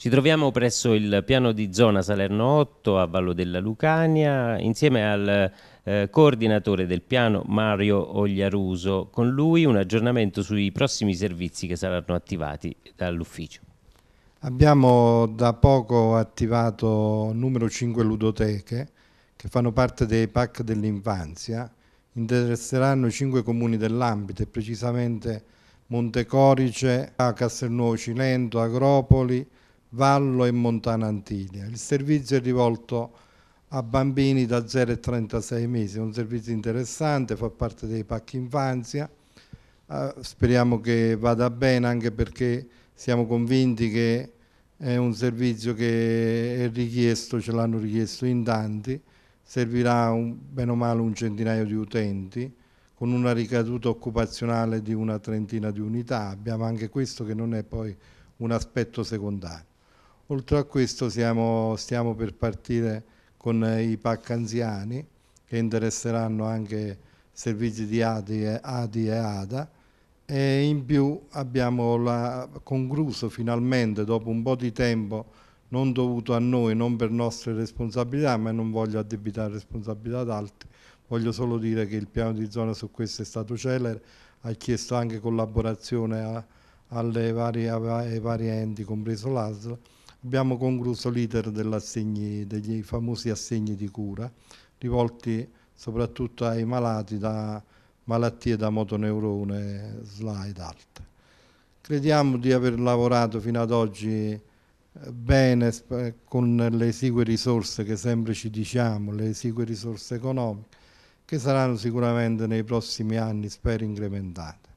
Ci troviamo presso il piano di zona Salerno 8 a Vallo della Lucania insieme al eh, coordinatore del piano Mario Ogliaruso. Con lui un aggiornamento sui prossimi servizi che saranno attivati dall'ufficio. Abbiamo da poco attivato numero 5 ludoteche che fanno parte dei PAC dell'infanzia. Interesseranno 5 comuni dell'ambito e precisamente Montecorice, Castelnuovo Cilento, Agropoli, Vallo e Montana Antilia. Il servizio è rivolto a bambini da 0 a 36 mesi, è un servizio interessante, fa parte dei pacchi infanzia, uh, speriamo che vada bene anche perché siamo convinti che è un servizio che è richiesto, ce l'hanno richiesto in tanti, servirà un, bene o male un centinaio di utenti con una ricaduta occupazionale di una trentina di unità, abbiamo anche questo che non è poi un aspetto secondario. Oltre a questo siamo, stiamo per partire con i PAC anziani che interesseranno anche servizi di ADI e, ADI e ADA e in più abbiamo la, concluso finalmente dopo un po' di tempo non dovuto a noi, non per nostre responsabilità, ma non voglio addebitare responsabilità ad altri, voglio solo dire che il piano di zona su questo è stato celere, ha chiesto anche collaborazione a, alle varie, ai vari enti, compreso l'ASL, abbiamo concluso l'iter degli famosi assegni di cura, rivolti soprattutto ai malati da malattie da motoneurone, SLA ed altre. Crediamo di aver lavorato fino ad oggi eh, bene con le esigue risorse che sempre ci diciamo, le esigue risorse economiche, che saranno sicuramente nei prossimi anni, spero, incrementate.